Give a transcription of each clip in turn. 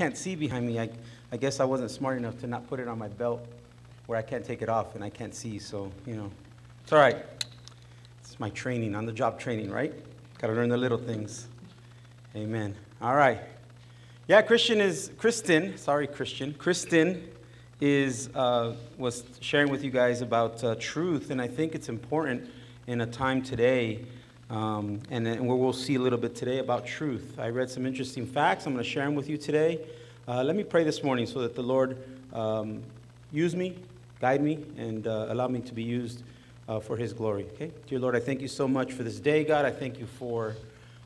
can't see behind me. I, I guess I wasn't smart enough to not put it on my belt where I can't take it off and I can't see. So, you know, it's all right. It's my training, on the job training, right? Got to learn the little things. Amen. All right. Yeah, Christian is, Kristen, sorry, Christian. Kristen is, uh, was sharing with you guys about uh, truth, and I think it's important in a time today, um, and, and we'll see a little bit today about truth. I read some interesting facts. I'm going to share them with you today. Uh, let me pray this morning so that the Lord um, use me, guide me, and uh, allow me to be used uh, for His glory. Okay, dear Lord, I thank you so much for this day, God. I thank you for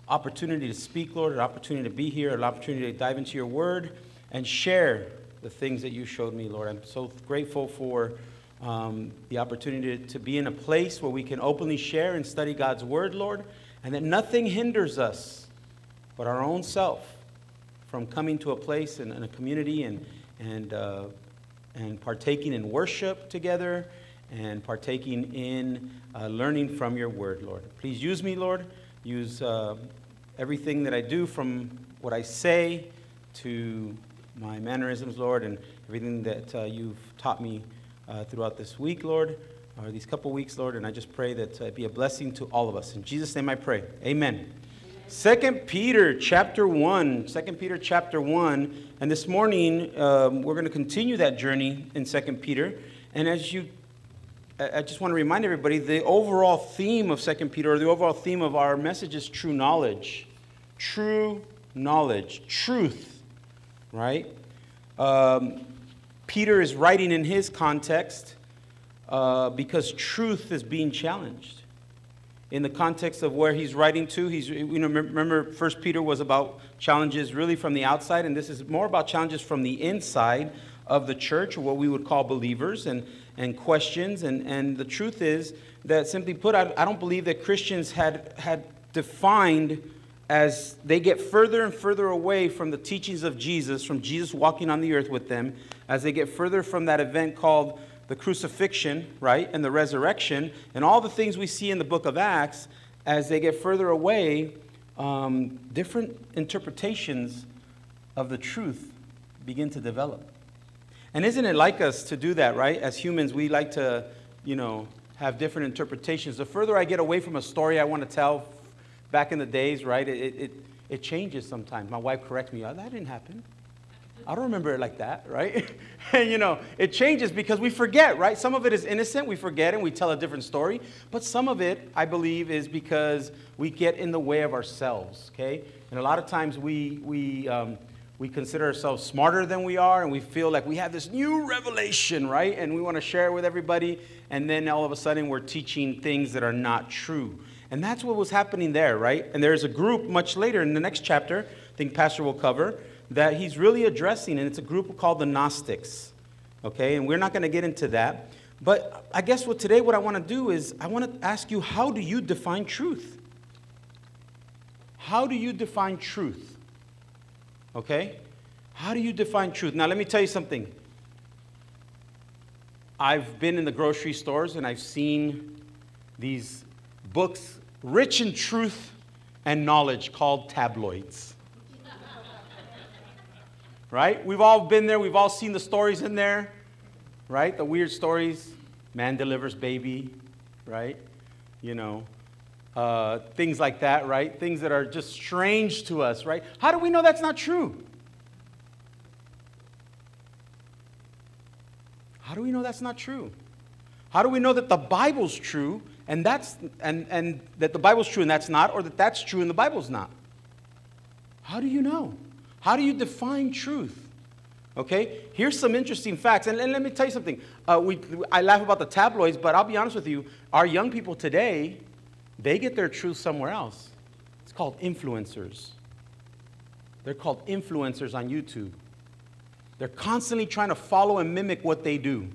opportunity to speak, Lord, an opportunity to be here, an opportunity to dive into your word and share the things that you showed me, Lord. I'm so grateful for um, the opportunity to, to be in a place where we can openly share and study God's word, Lord, and that nothing hinders us but our own self from coming to a place and, a community and, and, uh, and partaking in worship together and partaking in uh, learning from your word, Lord. Please use me, Lord use uh, everything that I do from what I say to my mannerisms, Lord, and everything that uh, you've taught me uh, throughout this week, Lord, or these couple weeks, Lord. And I just pray that uh, it be a blessing to all of us. In Jesus' name I pray. Amen. Second Peter chapter 1. Second Peter chapter 1. And this morning, um, we're going to continue that journey in Second Peter. And as you I just want to remind everybody the overall theme of 2 Peter, or the overall theme of our message is true knowledge. True knowledge, truth, right? Um, Peter is writing in his context uh, because truth is being challenged. In the context of where he's writing to, he's, you know, remember, First Peter was about challenges really from the outside, and this is more about challenges from the inside of the church, what we would call believers. And and questions. And, and the truth is that, simply put, I, I don't believe that Christians had, had defined as they get further and further away from the teachings of Jesus, from Jesus walking on the earth with them, as they get further from that event called the crucifixion, right, and the resurrection, and all the things we see in the book of Acts, as they get further away, um, different interpretations of the truth begin to develop. And isn't it like us to do that, right? As humans, we like to, you know, have different interpretations. The further I get away from a story I want to tell back in the days, right, it, it, it changes sometimes. My wife corrects me, oh, that didn't happen. I don't remember it like that, right? and you know, it changes because we forget, right? Some of it is innocent, we forget and we tell a different story. But some of it, I believe, is because we get in the way of ourselves, okay? And a lot of times we, we, um, we consider ourselves smarter than we are and we feel like we have this new revelation, right? And we want to share it with everybody. And then all of a sudden we're teaching things that are not true. And that's what was happening there, right? And there's a group much later in the next chapter, I think Pastor will cover, that he's really addressing. And it's a group called the Gnostics, okay? And we're not going to get into that. But I guess what today what I want to do is I want to ask you how do you define truth? How do you define truth? Okay? How do you define truth? Now, let me tell you something. I've been in the grocery stores and I've seen these books rich in truth and knowledge called tabloids. right? We've all been there, we've all seen the stories in there, right? The weird stories. Man delivers baby, right? You know, uh, things like that, right? Things that are just strange to us, right? How do we know that's not true? How do we know that's not true? How do we know that the Bible's true and that's and, and that the Bible's true and that's not, or that that's true and the Bible's not? How do you know? How do you define truth? Okay, here's some interesting facts. And, and let me tell you something. Uh, we, I laugh about the tabloids, but I'll be honest with you. Our young people today, they get their truth somewhere else. It's called influencers. They're called influencers on YouTube. They're constantly trying to follow and mimic what they do.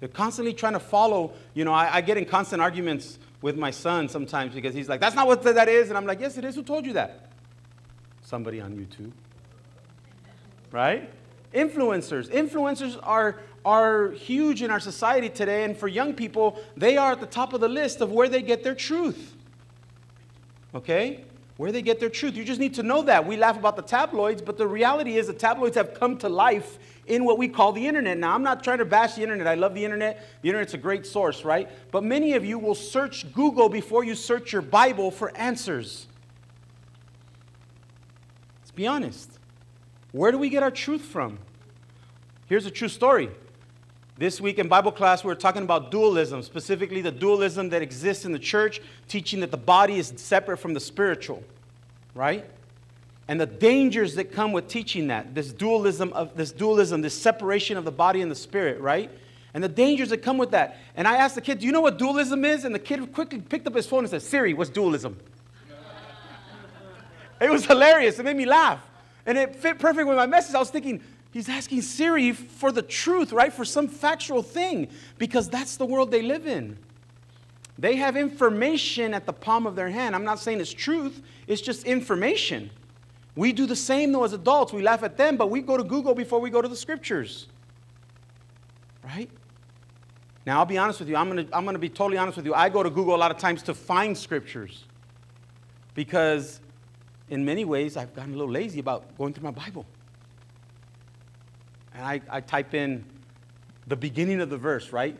They're constantly trying to follow. You know, I, I get in constant arguments with my son sometimes because he's like, that's not what that is. And I'm like, yes, it is. Who told you that? Somebody on YouTube. Right? Influencers. Influencers are, are huge in our society today, and for young people, they are at the top of the list of where they get their truth. Okay? Where they get their truth. You just need to know that. We laugh about the tabloids, but the reality is the tabloids have come to life in what we call the internet. Now, I'm not trying to bash the internet. I love the internet. The internet's a great source, right? But many of you will search Google before you search your Bible for answers. Let's be honest. Where do we get our truth from? Here's a true story. This week in Bible class, we are talking about dualism, specifically the dualism that exists in the church, teaching that the body is separate from the spiritual, right? And the dangers that come with teaching that, this dualism of this dualism, this separation of the body and the spirit, right? And the dangers that come with that. And I asked the kid, Do you know what dualism is? And the kid quickly picked up his phone and said, Siri, what's dualism? it was hilarious. It made me laugh. And it fit perfect with my message. I was thinking, He's asking Siri for the truth, right? For some factual thing, because that's the world they live in. They have information at the palm of their hand. I'm not saying it's truth, it's just information. We do the same though as adults. We laugh at them, but we go to Google before we go to the scriptures. Right? Now, I'll be honest with you. I'm going to I'm to be totally honest with you. I go to Google a lot of times to find scriptures because, in many ways, I've gotten a little lazy about going through my Bible and I, I type in the beginning of the verse, right?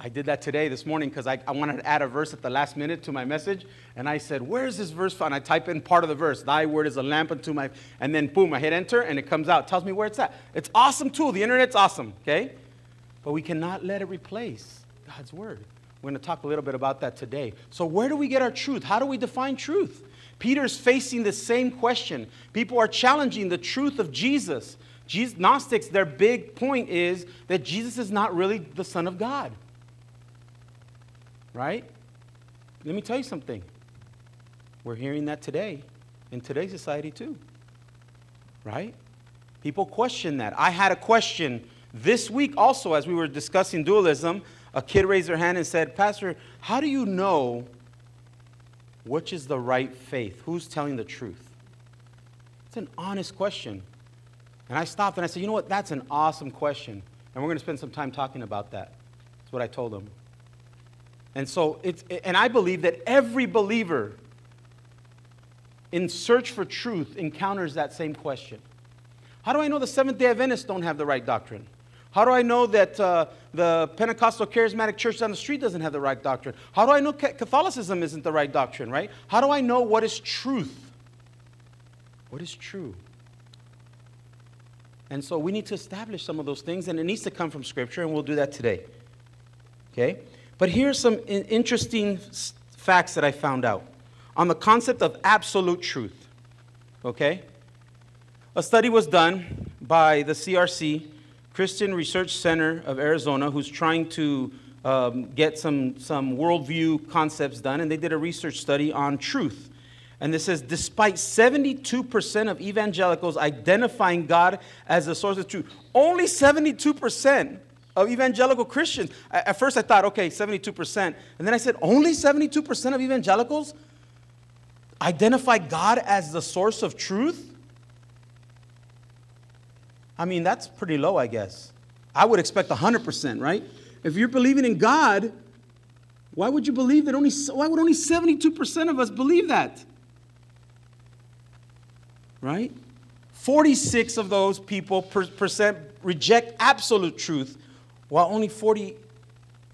I did that today, this morning, because I, I wanted to add a verse at the last minute to my message. And I said, Where's this verse found? I type in part of the verse. Thy word is a lamp unto my. And then, boom, I hit enter, and it comes out. Tells me where it's at. It's awesome tool. The internet's awesome, okay? But we cannot let it replace God's word. We're going to talk a little bit about that today. So, where do we get our truth? How do we define truth? Peter's facing the same question. People are challenging the truth of Jesus. Jesus, Gnostics, their big point is that Jesus is not really the Son of God. Right? Let me tell you something. We're hearing that today, in today's society too. Right? People question that. I had a question this week also as we were discussing dualism. A kid raised their hand and said, Pastor, how do you know which is the right faith? Who's telling the truth? It's an honest question. And I stopped and I said, you know what? That's an awesome question. And we're going to spend some time talking about that. That's what I told him. And so it's, and I believe that every believer in search for truth encounters that same question. How do I know the Seventh day Adventists don't have the right doctrine? How do I know that uh, the Pentecostal charismatic church down the street doesn't have the right doctrine? How do I know Catholicism isn't the right doctrine, right? How do I know what is truth? What is true? And so we need to establish some of those things, and it needs to come from Scripture, and we'll do that today. Okay? But here's some interesting facts that I found out on the concept of absolute truth. Okay? A study was done by the CRC, Christian Research Center of Arizona, who's trying to um, get some, some worldview concepts done, and they did a research study on truth. And this says, despite 72% of evangelicals identifying God as the source of truth, only 72% of evangelical Christians. At first I thought, okay, 72%. And then I said, only 72% of evangelicals identify God as the source of truth? I mean, that's pretty low, I guess. I would expect 100%, right? If you're believing in God, why would you believe that only, why would only 72% of us believe that? Right? 46 of those people per percent reject absolute truth, while only 40,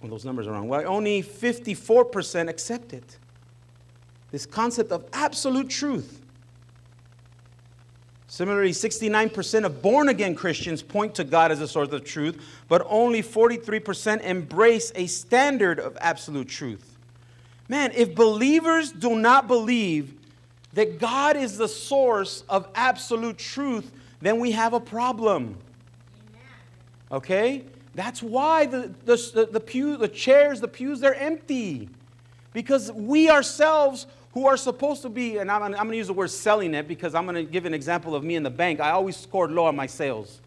well, those numbers are wrong, while only 54% accept it. This concept of absolute truth. Similarly, 69% of born again Christians point to God as a source of truth, but only 43% embrace a standard of absolute truth. Man, if believers do not believe that God is the source of absolute truth, then we have a problem. Okay? That's why the, the, the, pew, the chairs, the pews, they're empty. Because we ourselves, who are supposed to be, and I'm, I'm going to use the word selling it because I'm going to give an example of me in the bank. I always scored low on my sales.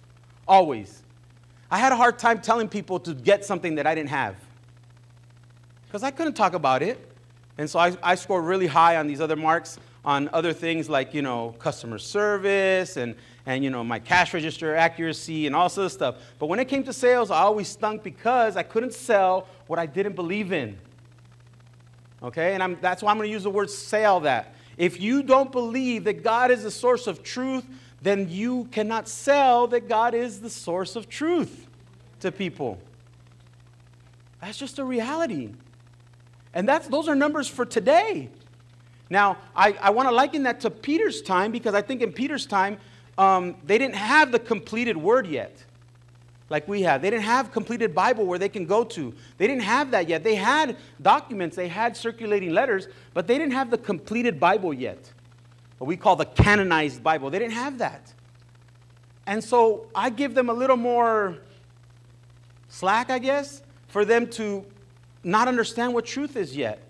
Always. I had a hard time telling people to get something that I didn't have. Because I couldn't talk about it. And so I, I scored really high on these other marks on other things like, you know, customer service and, and you know, my cash register accuracy and all sorts of stuff. But when it came to sales, I always stunk because I couldn't sell what I didn't believe in. Okay? And I'm, that's why I'm going to use the word sell that. If you don't believe that God is the source of truth, then you cannot sell that God is the source of truth to people. That's just a reality. And that's, those are numbers for today. Now, I, I want to liken that to Peter's time because I think in Peter's time, um, they didn't have the completed word yet like we have. They didn't have completed Bible where they can go to. They didn't have that yet. They had documents, they had circulating letters, but they didn't have the completed Bible yet. What we call the canonized Bible. They didn't have that. And so I give them a little more slack, I guess, for them to not understand what truth is yet.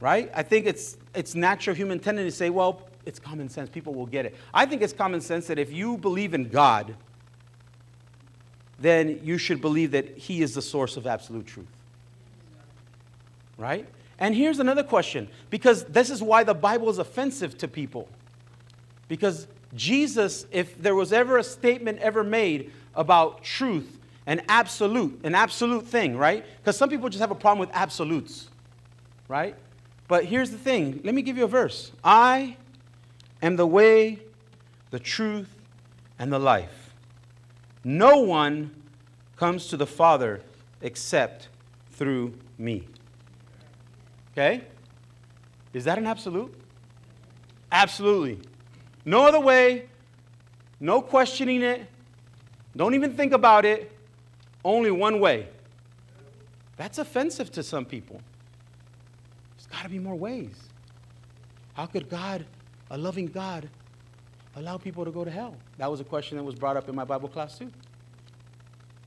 Right? I think it's it's natural human tendency to say, well, it's common sense. People will get it. I think it's common sense that if you believe in God, then you should believe that He is the source of absolute truth. Right? And here's another question because this is why the Bible is offensive to people. Because Jesus, if there was ever a statement ever made about truth, an absolute, an absolute thing, right? Because some people just have a problem with absolutes, right? But here's the thing let me give you a verse I am the way, the truth, and the life. No one comes to the Father except through me. Okay? Is that an absolute? Absolutely. No other way, no questioning it, don't even think about it, only one way. That's offensive to some people. Got to be more ways. How could God, a loving God, allow people to go to hell? That was a question that was brought up in my Bible class, too.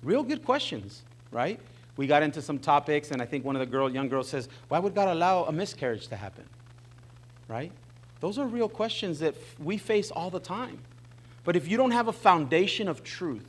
Real good questions, right? We got into some topics, and I think one of the girl, young girls says, Why would God allow a miscarriage to happen? Right? Those are real questions that we face all the time. But if you don't have a foundation of truth,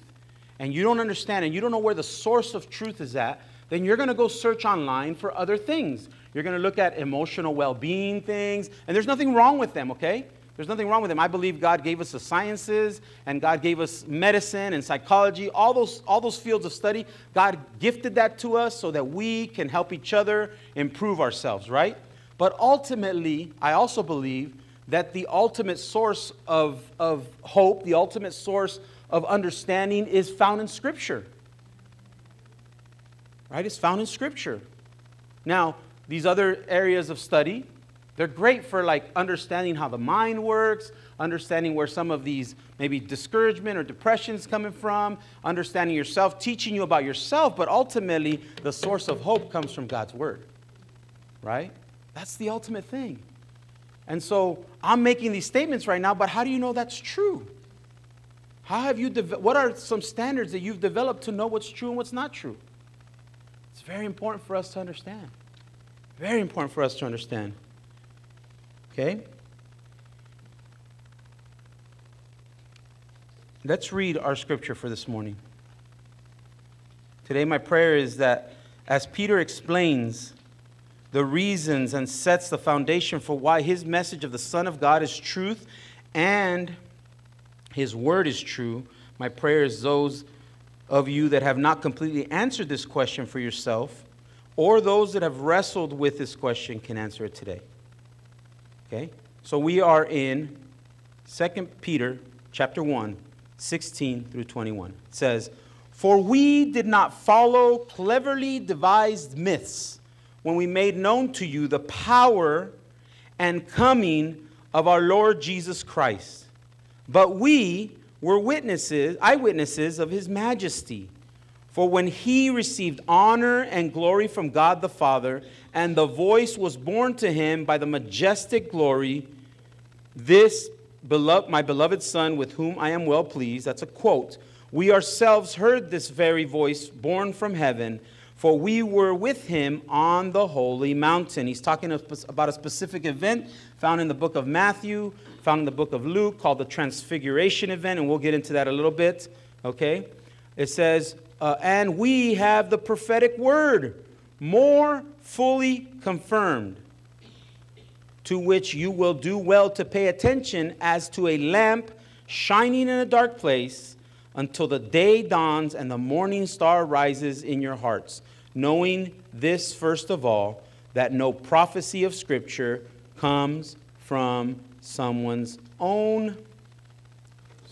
and you don't understand, and you don't know where the source of truth is at, then you're going to go search online for other things. You're going to look at emotional well being things, and there's nothing wrong with them, okay? There's nothing wrong with them. I believe God gave us the sciences and God gave us medicine and psychology, all those, all those fields of study. God gifted that to us so that we can help each other improve ourselves, right? But ultimately, I also believe that the ultimate source of, of hope, the ultimate source of understanding is found in Scripture. Right? It's found in Scripture. Now, these other areas of study, they're great for like understanding how the mind works, understanding where some of these maybe discouragement or depression is coming from, understanding yourself, teaching you about yourself, but ultimately the source of hope comes from God's word. Right? That's the ultimate thing. And so I'm making these statements right now, but how do you know that's true? How have you de- what are some standards that you've developed to know what's true and what's not true? It's very important for us to understand. Very important for us to understand. Okay? Let's read our scripture for this morning. Today, my prayer is that as Peter explains the reasons and sets the foundation for why his message of the Son of God is truth and his word is true, my prayer is those of you that have not completely answered this question for yourself or those that have wrestled with this question can answer it today. Okay? So we are in 2 Peter chapter 1, 16 through 21. It says, For we did not follow cleverly devised myths when we made known to you the power and coming of our Lord Jesus Christ. But we were witnesses, eyewitnesses of his majesty. For when he received honor and glory from God the Father, and the voice was borne to him by the majestic glory, This, beloved, my beloved Son, with whom I am well pleased, that's a quote. We ourselves heard this very voice borne from heaven, for we were with him on the holy mountain. He's talking about a specific event found in the book of Matthew, found in the book of Luke, called the Transfiguration event, and we'll get into that a little bit, okay? It says, uh, and we have the prophetic word more fully confirmed, to which you will do well to pay attention as to a lamp shining in a dark place until the day dawns and the morning star rises in your hearts, knowing this first of all, that no prophecy of Scripture comes from someone's own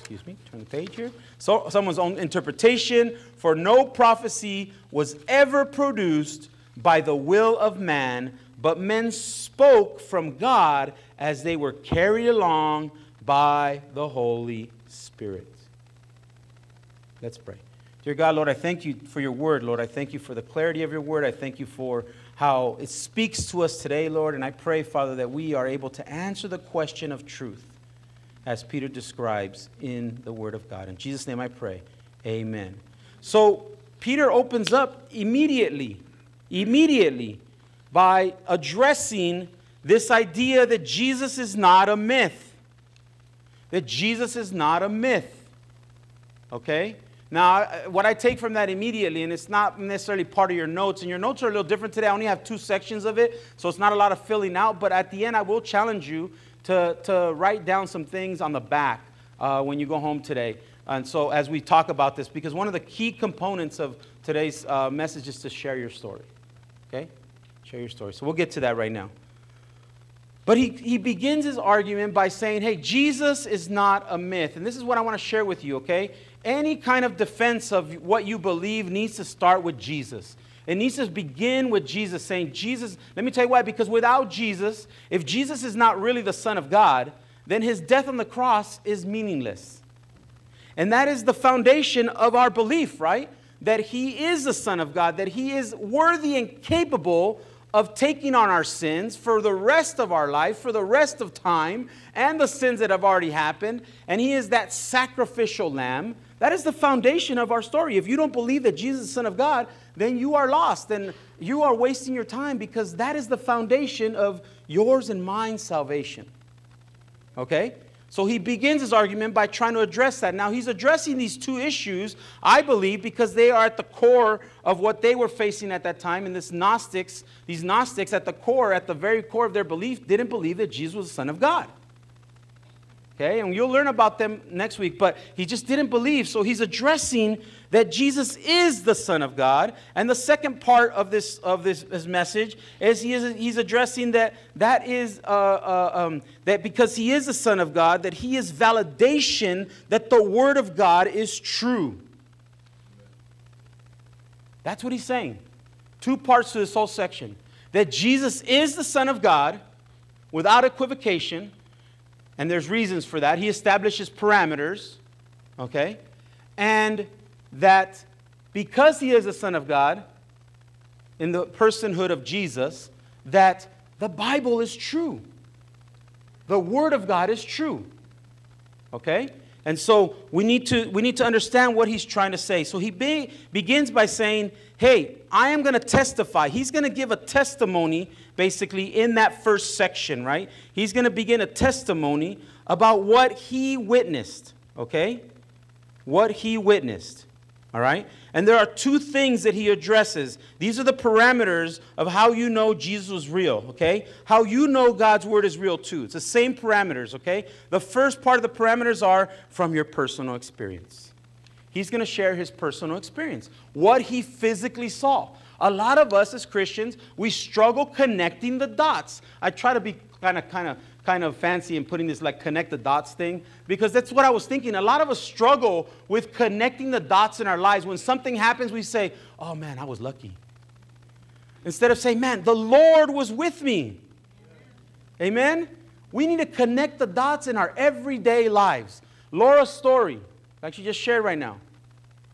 excuse me, turn the page here. So, someone's own interpretation, for no prophecy was ever produced by the will of man, but men spoke from God as they were carried along by the Holy Spirit. Let's pray. Dear God, Lord, I thank you for your word, Lord. I thank you for the clarity of your word. I thank you for how it speaks to us today, Lord. And I pray, Father, that we are able to answer the question of truth as Peter describes in the Word of God. In Jesus' name I pray. Amen. So Peter opens up immediately, immediately by addressing this idea that Jesus is not a myth. That Jesus is not a myth. Okay? Now, uh, what I take from that immediately, and it's not necessarily part of your notes, and your notes are a little different today. I only have two sections of it, so it's not a lot of filling out, but at the end, I will challenge you to, to write down some things on the back uh, when you go home today. And so, as we talk about this, because one of the key components of today's uh, message is to share your story. Okay? Share your story. So, we'll get to that right now. But he, he begins his argument by saying, hey, Jesus is not a myth. And this is what I want to share with you, okay? Any kind of defense of what you believe needs to start with Jesus. It needs to begin with Jesus saying, Jesus, let me tell you why. Because without Jesus, if Jesus is not really the Son of God, then his death on the cross is meaningless. And that is the foundation of our belief, right? That he is the Son of God, that he is worthy and capable of taking on our sins for the rest of our life, for the rest of time, and the sins that have already happened. And he is that sacrificial lamb. That is the foundation of our story. If you don't believe that Jesus is the Son of God, then you are lost and you are wasting your time because that is the foundation of yours and mine salvation. Okay? So he begins his argument by trying to address that. Now he's addressing these two issues, I believe, because they are at the core of what they were facing at that time. And this Gnostics, these Gnostics at the core, at the very core of their belief, didn't believe that Jesus was the Son of God. Okay, and you'll learn about them next week, but he just didn't believe. So he's addressing that Jesus is the Son of God. And the second part of this, of this, this message is, he is he's addressing that that is uh, uh, um, that because he is the Son of God, that he is validation that the Word of God is true. That's what he's saying. Two parts to this whole section. That Jesus is the Son of God without equivocation and there's reasons for that. He establishes parameters, okay? And that because he is the Son of God, in the personhood of Jesus, that the Bible is true. The Word of God is true. Okay? And so we need to, we need to understand what he's trying to say. So he be, begins by saying, Hey, I am going to testify. He's going to give a testimony basically in that first section, right? He's going to begin a testimony about what he witnessed, okay? What he witnessed, all right? And there are two things that he addresses. These are the parameters of how you know Jesus was real, okay? How you know God's word is real too. It's the same parameters, okay? The first part of the parameters are from your personal experience. He's going to share his personal experience, what he physically saw. A lot of us as Christians, we struggle connecting the dots. I try to be kind of kind of kind of fancy and putting this like connect the dots thing because that's what I was thinking. A lot of us struggle with connecting the dots in our lives. When something happens, we say, "Oh man, I was lucky." Instead of saying, "Man, the Lord was with me." Amen. We need to connect the dots in our everyday lives. Laura's story, like she just shared right now.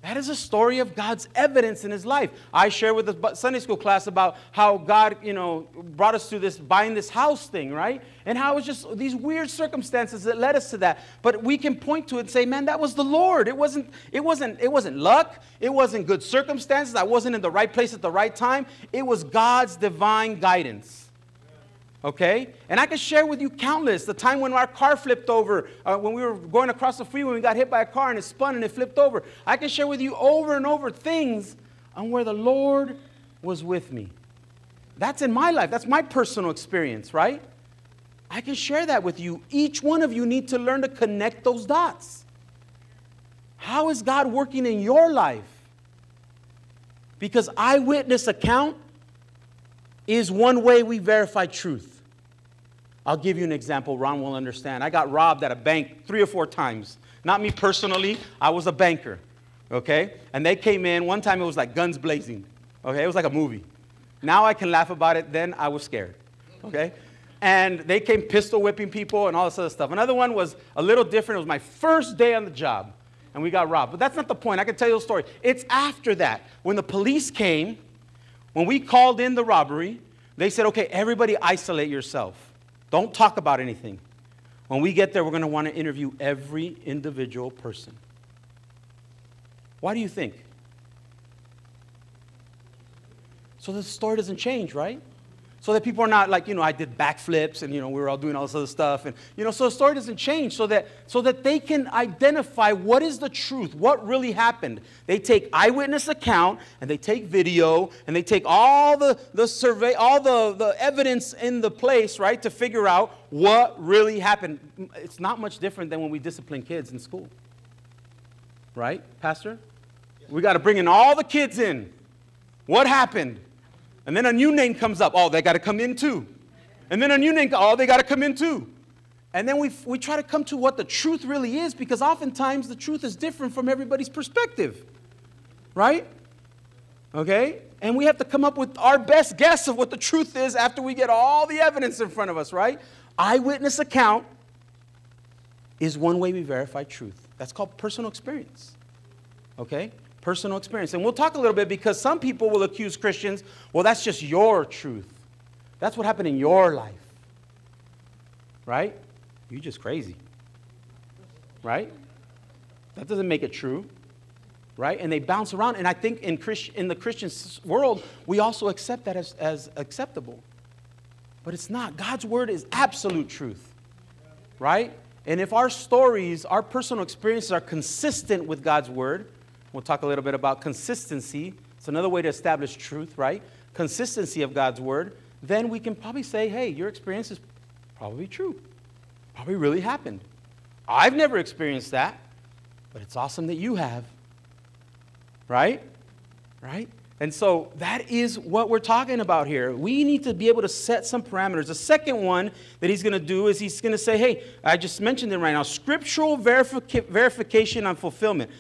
That is a story of God's evidence in his life. I share with the Sunday school class about how God, you know, brought us to this buying this house thing, right? And how it was just these weird circumstances that led us to that. But we can point to it and say, man, that was the Lord. It wasn't, it wasn't, it wasn't luck. It wasn't good circumstances. I wasn't in the right place at the right time. It was God's divine guidance okay? And I can share with you countless. The time when our car flipped over, uh, when we were going across the freeway, we got hit by a car and it spun and it flipped over. I can share with you over and over things on where the Lord was with me. That's in my life. That's my personal experience, right? I can share that with you. Each one of you need to learn to connect those dots. How is God working in your life? Because eyewitness account is one way we verify truth. I'll give you an example Ron will understand. I got robbed at a bank three or four times. Not me personally, I was a banker, okay? And they came in, one time it was like guns blazing, okay? It was like a movie. Now I can laugh about it, then I was scared, okay? And they came pistol whipping people and all this other stuff. Another one was a little different. It was my first day on the job, and we got robbed. But that's not the point. I can tell you a story. It's after that, when the police came, when we called in the robbery, they said, okay, everybody isolate yourself. Don't talk about anything. When we get there, we're going to want to interview every individual person. Why do you think? So the story doesn't change, right? So that people are not like you know i did backflips and you know we were all doing all this other stuff and you know so the story doesn't change. So that so that they can identify what is the truth what really happened. They take eyewitness account and they take video and they take all the the survey all the the evidence in the place right to figure out what really happened. It's not much different than when we discipline kids in school. Right pastor? We got to bring in all the kids in. What happened and then a new name comes up. Oh, they got to come in too. And then a new name, oh, they got to come in too. And then we, we try to come to what the truth really is because oftentimes the truth is different from everybody's perspective. Right? Okay? And we have to come up with our best guess of what the truth is after we get all the evidence in front of us, right? Eyewitness account is one way we verify truth. That's called personal experience. Okay? Personal experience. And we'll talk a little bit because some people will accuse Christians, well, that's just your truth. That's what happened in your life. Right? You're just crazy. Right? That doesn't make it true. Right? And they bounce around. And I think in, Christ, in the Christian world, we also accept that as, as acceptable. But it's not. God's word is absolute truth. Right? And if our stories, our personal experiences are consistent with God's word, We'll talk a little bit about consistency. It's another way to establish truth, right? Consistency of God's word. Then we can probably say, hey, your experience is probably true. Probably really happened. I've never experienced that, but it's awesome that you have. Right? Right? And so that is what we're talking about here. We need to be able to set some parameters. The second one that he's going to do is he's going to say, hey, I just mentioned it right now scriptural verific- verification and fulfillment.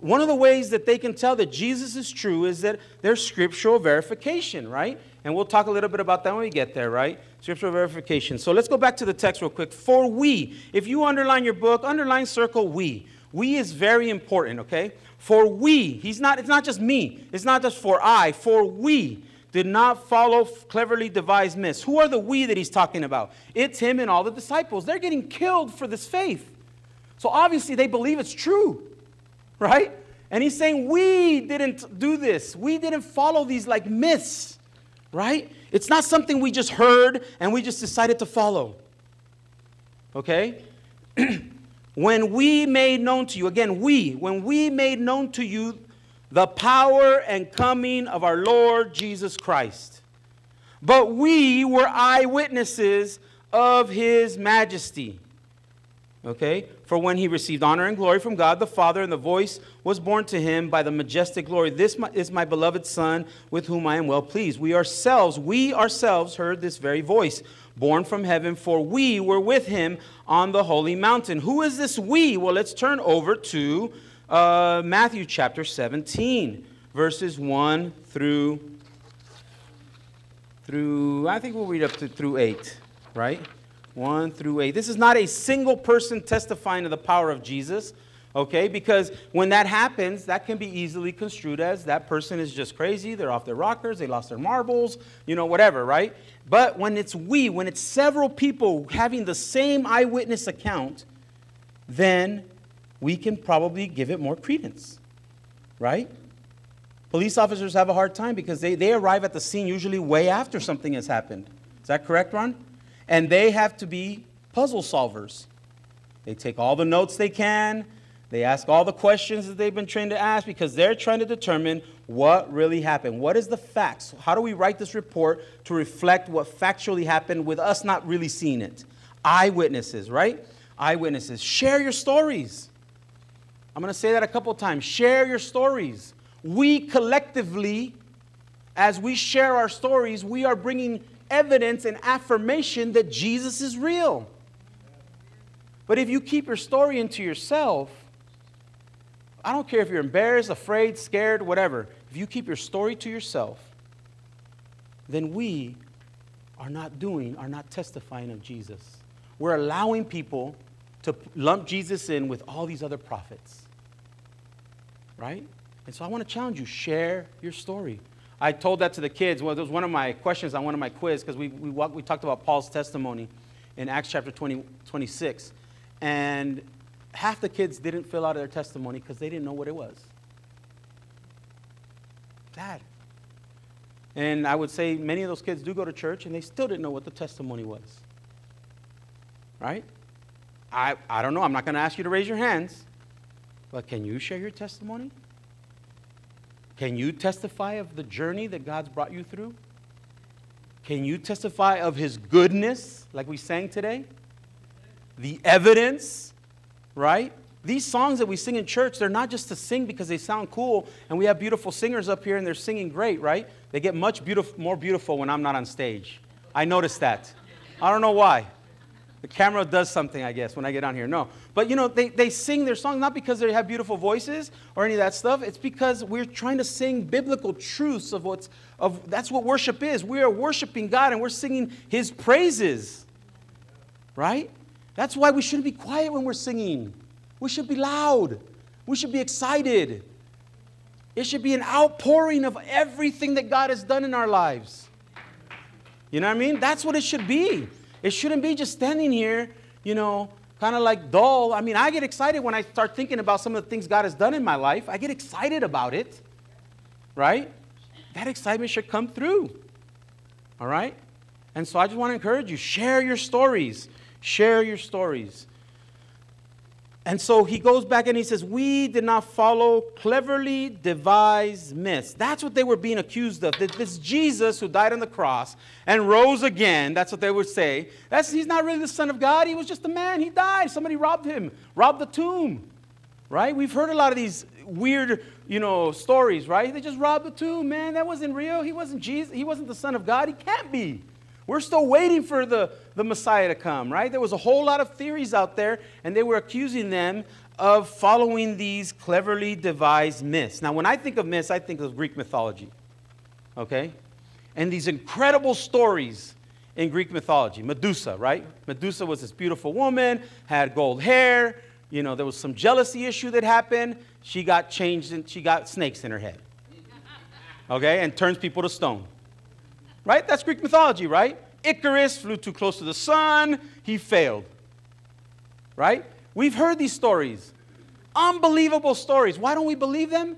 One of the ways that they can tell that Jesus is true is that there's scriptural verification, right? And we'll talk a little bit about that when we get there, right? Scriptural verification. So let's go back to the text real quick. For we, if you underline your book, underline circle we. We is very important, okay? For we, he's not, it's not just me, it's not just for I, for we did not follow cleverly devised myths. Who are the we that he's talking about? It's him and all the disciples. They're getting killed for this faith. So obviously they believe it's true right? And he's saying, We didn't do this. We didn't follow these like myths, right? It's not something we just heard and we just decided to follow. Okay? when we made known to you, again, we, when we made known to you the power and coming of our Lord Jesus Christ. But we were eyewitnesses of his majesty. Okay? For when he received honor and glory from God the Father, and the voice was borne to him by the majestic glory, This is my beloved Son, with whom I am well pleased. We ourselves, we ourselves heard this very voice, born from heaven, for we were with him on the holy mountain. Who is this we? Well, let's turn over to uh, Matthew chapter 17, verses 1 through, through, I think we'll read up to through 8, right? 1 through 8. This is not a single person testifying to the power of Jesus, okay? Because when that happens, that can be easily construed as that person is just crazy, they're off their rockers, they lost their marbles, you know, whatever, right? But when it's we, when it's several people having the same eyewitness account, then we can probably give it more credence, right? Police officers have a hard time because they, they arrive at the scene usually way after something has happened. Is that correct, Ron? And they have to be puzzle solvers. They take all the notes they can, they ask all the questions that they've been trained to ask because they're trying to determine what really happened. What is the facts? How do we write this report to reflect what factually happened with us not really seeing it? Eyewitnesses, right? Eyewitnesses. Share your stories. I'm going to say that a couple times. Share your stories. We collectively, as we share our stories, we are bringing evidence and affirmation that Jesus is real. But if you keep your story into yourself, I don't care if you're embarrassed, afraid, scared, whatever. If you keep your story to yourself, then we are not doing, are not testifying of Jesus. We're allowing people to lump Jesus in with all these other prophets. Right? And so I want to challenge you share your story. I told that to the kids. Well, that was one of my questions on one of my quiz because we, we, we talked about Paul's testimony in Acts chapter 20, 26. And half the kids didn't fill out their testimony because they didn't know what it was. Dad. And I would say many of those kids do go to church and they still didn't know what the testimony was. Right? I, I don't know. I'm not going to ask you to raise your hands. But can you share your testimony? Can you testify of the journey that God's brought you through? Can you testify of His goodness, like we sang today? The evidence, right? These songs that we sing in church, they're not just to sing because they sound cool and we have beautiful singers up here and they're singing great, right? They get much beautiful, more beautiful when I'm not on stage. I notice that. I don't know why. The camera does something, I guess, when I get on here. No. But you know, they, they sing their songs not because they have beautiful voices or any of that stuff. It's because we're trying to sing biblical truths of what's of that's what worship is. We are worshiping God and we're singing his praises. Right? That's why we shouldn't be quiet when we're singing. We should be loud. We should be excited. It should be an outpouring of everything that God has done in our lives. You know what I mean? That's what it should be. It shouldn't be just standing here, you know, kind of like dull. I mean, I get excited when I start thinking about some of the things God has done in my life. I get excited about it, right? That excitement should come through, all right? And so I just want to encourage you share your stories. Share your stories. And so he goes back and he says, We did not follow cleverly devised myths. That's what they were being accused of. That This Jesus who died on the cross and rose again, that's what they would say. That's, he's not really the Son of God. He was just a man. He died. Somebody robbed him, robbed the tomb. Right? We've heard a lot of these weird, you know, stories, right? They just robbed the tomb, man. That wasn't real. He wasn't Jesus. He wasn't the Son of God. He can't be. We're still waiting for the, the Messiah to come, right? There was a whole lot of theories out there, and they were accusing them of following these cleverly devised myths. Now, when I think of myths, I think of Greek mythology, okay? And these incredible stories in Greek mythology. Medusa, right? Medusa was this beautiful woman, had gold hair. You know, there was some jealousy issue that happened. She got changed and she got snakes in her head. Okay? And turns people to stone. Right? That's Greek mythology, right? Icarus flew too close to the sun, he failed. Right? We've heard these stories. Unbelievable stories. Why don't we believe them?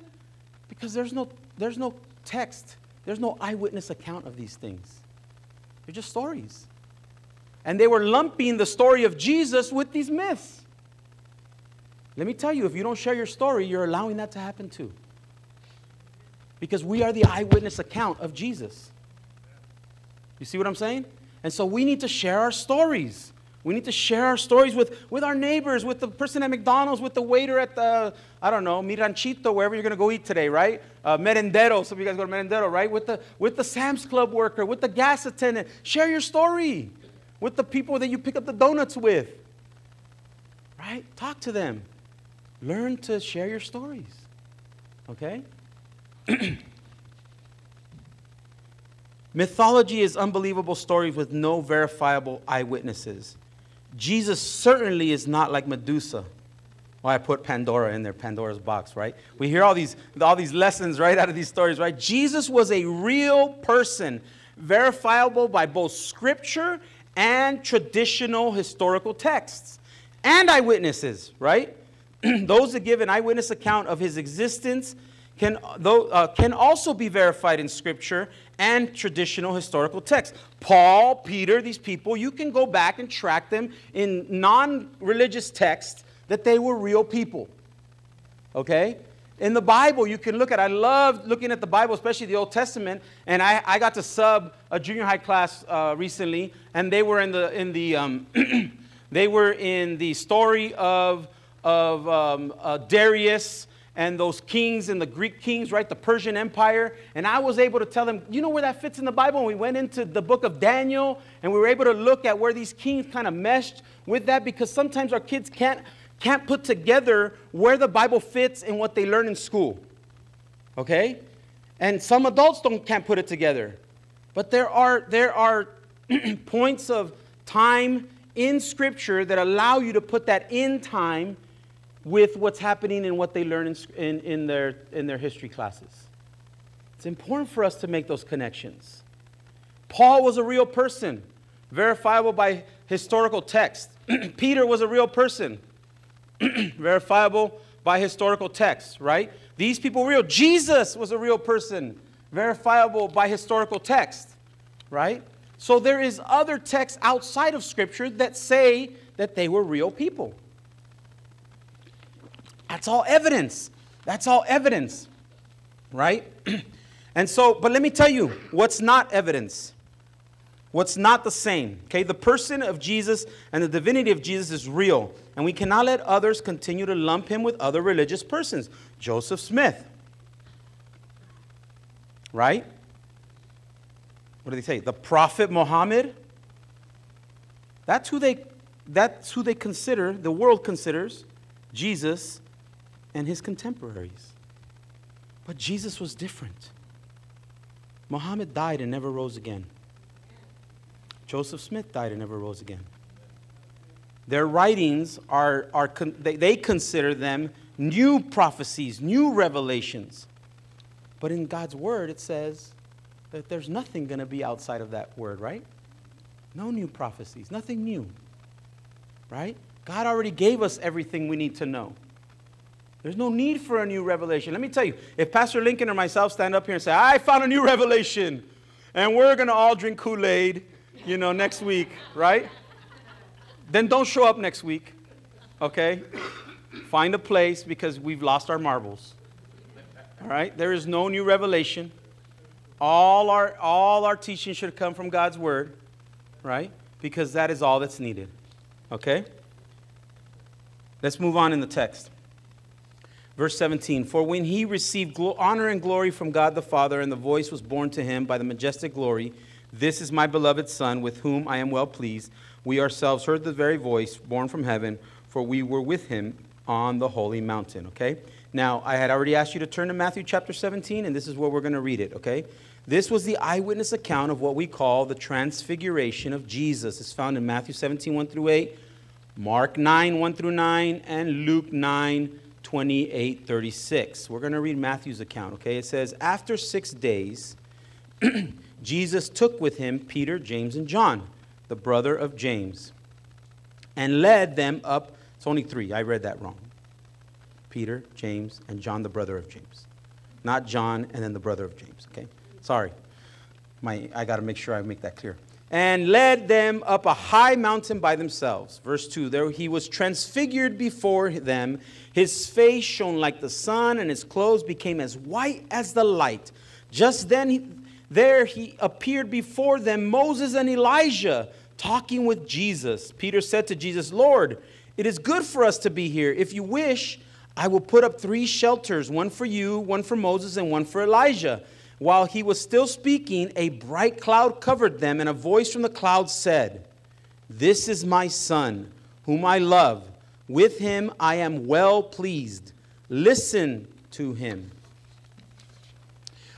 Because there's no, there's no text, there's no eyewitness account of these things. They're just stories. And they were lumping the story of Jesus with these myths. Let me tell you, if you don't share your story, you're allowing that to happen too. Because we are the eyewitness account of Jesus. You see what I'm saying? And so we need to share our stories. We need to share our stories with, with our neighbors, with the person at McDonald's, with the waiter at the, I don't know, Miranchito, wherever you're going to go eat today, right? Uh, Merendero, some of you guys go to Merendero, right? With the, with the Sam's Club worker, with the gas attendant. Share your story with the people that you pick up the donuts with, right? Talk to them. Learn to share your stories, okay? Mythology is unbelievable stories with no verifiable eyewitnesses. Jesus certainly is not like Medusa. Why I put Pandora in there, Pandora's box, right? We hear all these, all these lessons right out of these stories, right? Jesus was a real person, verifiable by both scripture and traditional historical texts, and eyewitnesses, right? Those that give an eyewitness account of his existence can, though, uh, can also be verified in Scripture and traditional historical texts. Paul, Peter, these people, you can go back and track them in non religious texts that they were real people. Okay? In the Bible, you can look at, I love looking at the Bible, especially the Old Testament, and I, I got to sub a junior high class uh, recently, and they were in the, in the, um, they were in the story of, of um, uh, Darius and those kings and the Greek kings, right? The Persian Empire. And I was able to tell them, you know where that fits in the Bible? And we went into the book of Daniel and we were able to look at where these kings kind of meshed with that because sometimes our kids can't, can't put together where the Bible fits in what they learn in school. Okay? And some adults don't, can't put it together. But there are, there are points of time in Scripture that allow you to put that in time with what's happening and what they learn in, in, in, their, in their history classes. It's important for us to make those connections. Paul was a real person, verifiable by historical text. Peter was a real person, verifiable by historical text, right? These people were real. Jesus was a real person, verifiable by historical text, right? So there is other texts outside of Scripture that say that they were real people. That's all evidence. That's all evidence, right? and so, but let me tell you what's not evidence. What's not the same. Okay, the person of Jesus and the divinity of Jesus is real, and we cannot let others continue to lump him with other religious persons. Joseph Smith, right? What do they say? The prophet Muhammad. That's who they that's who they consider, the world considers Jesus and his contemporaries. But Jesus was different. Muhammad died and never rose again. Joseph Smith died and never rose again. Their writings are, are they, they consider them new prophecies, new revelations. But in God's word, it says that there's nothing going to be outside of that word, right? No new prophecies, nothing new, right? God already gave us everything we need to know. There's no need for a new revelation. Let me tell you, if Pastor Lincoln or myself stand up here and say, I found a new revelation, and we're going to all drink Kool Aid, you know, next week, right? Then don't show up next week, okay? Find a place because we've lost our marbles. All right? There is no new revelation. All our, all our teaching should come from God's word, right? Because that is all that's needed. Okay? Let's move on in the text. Verse 17 For when he received honor and glory from God the Father, and the voice was borne to him by the majestic glory, This is my beloved Son, with whom I am well pleased. We ourselves heard the very voice borne from heaven, for we were with him on the holy mountain. Okay? Now, I had already asked you to turn to Matthew chapter 17, and this is where we're going to read it. Okay? This was the eyewitness account of what we call the transfiguration of Jesus. It's found in Matthew 17, 1 through 8, Mark 9, 1 through 9, and Luke 9, 28 36. We're going to read Matthew's account, okay? It says, After six days, Jesus took with him Peter, James, and John, the brother of James, and led them up. It's only three. I read that wrong. Peter, James, and John, the brother of James. Not John and then the brother of James, okay? Sorry. My, I got to make sure I make that clear and led them up a high mountain by themselves. Verse 2 There he was transfigured before them. His face shone like the sun, and his clothes became as white as the light. Just then, he, there he appeared before them Moses and Elijah talking with Jesus. Peter said to Jesus, Lord, it is good for us to be here. If you wish, I will put up three shelters one for you, one for Moses, and one for Elijah. While he was still speaking, a bright cloud covered them, and a voice from the cloud said, This is my son, whom I love. With him I am well pleased. Listen to him.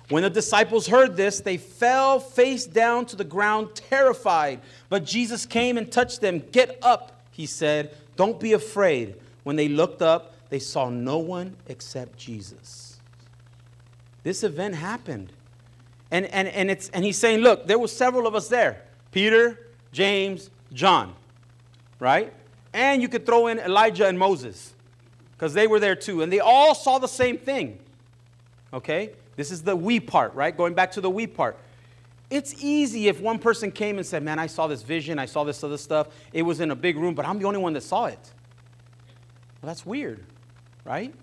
When the disciples heard this, they fell face down to the ground, terrified. But Jesus came and touched them. Get up, he said. Don't be afraid. When they looked up, they saw no one except Jesus. This event happened. And, and, and, it's, and he's saying, look, there were several of us there Peter, James, John, right? And you could throw in Elijah and Moses because they were there too. And they all saw the same thing. Okay? This is the we part, right? Going back to the we part. It's easy if one person came and said, Man, I saw this vision, I saw this other stuff. It was in a big room, but I'm the only one that saw it. Well, that's weird, right?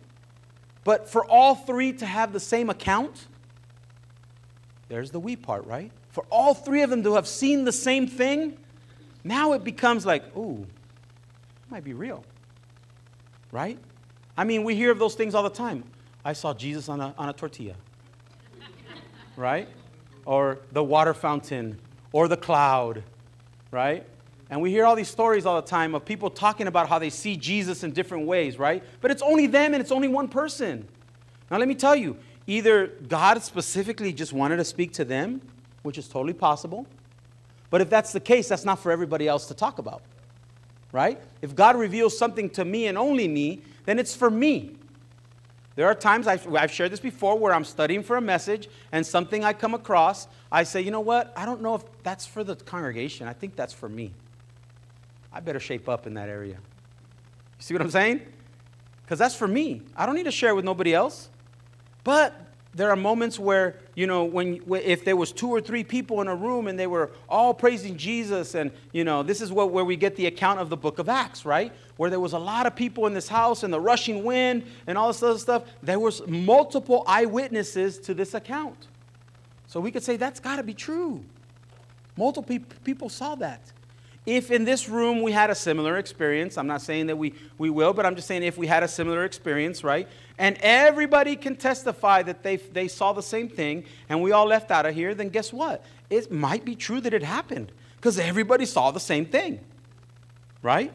But for all three to have the same account, there's the we part, right? For all three of them to have seen the same thing, now it becomes like, ooh, might be real. Right? I mean, we hear of those things all the time. I saw Jesus on a, on a tortilla. right? Or the water fountain, or the cloud, right? And we hear all these stories all the time of people talking about how they see Jesus in different ways, right? But it's only them and it's only one person. Now, let me tell you either God specifically just wanted to speak to them, which is totally possible. But if that's the case, that's not for everybody else to talk about, right? If God reveals something to me and only me, then it's for me. There are times, I've, I've, shared this before, where I'm studying for a message and something I come across, I say, you know what? I don't know if that's for the congregation. I think that's for me. I better shape up in that area. You see what I'm saying? Because that's for me. I don't need to share with nobody else. But there are moments where, you know, when if there was two or three people in a room and they were all praising Jesus, and you know, this is what, where we get the account of the book of Acts, right? Where there was a lot of people in this house and the rushing wind and all this other stuff. There was multiple eyewitnesses to this account. So we could say that's got to be true. Multiple people saw that. If in this room we had a similar experience, I'm not saying that we, we will, but I'm just saying if we had a similar experience, right? And everybody can testify that they, they saw the same thing and we all left out of here, then guess what? It might be true that it happened because everybody saw the same thing, right?